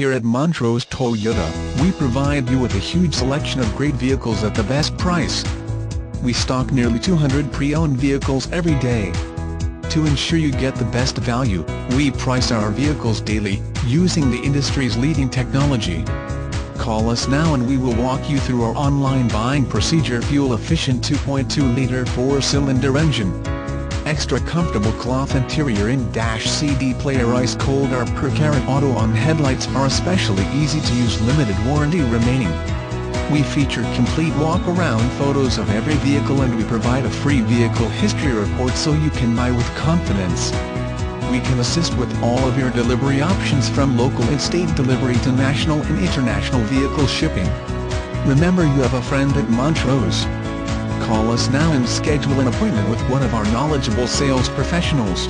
Here at Montrose Toyota, we provide you with a huge selection of great vehicles at the best price. We stock nearly 200 pre-owned vehicles every day. To ensure you get the best value, we price our vehicles daily, using the industry's leading technology. Call us now and we will walk you through our online buying procedure fuel-efficient 2.2-liter four-cylinder engine. Extra comfortable cloth interior in-dash CD player ice cold or per carat auto on headlights are especially easy to use limited warranty remaining. We feature complete walk-around photos of every vehicle and we provide a free vehicle history report so you can buy with confidence. We can assist with all of your delivery options from local and state delivery to national and international vehicle shipping. Remember you have a friend at Montrose. Us now and schedule an appointment with one of our knowledgeable sales professionals.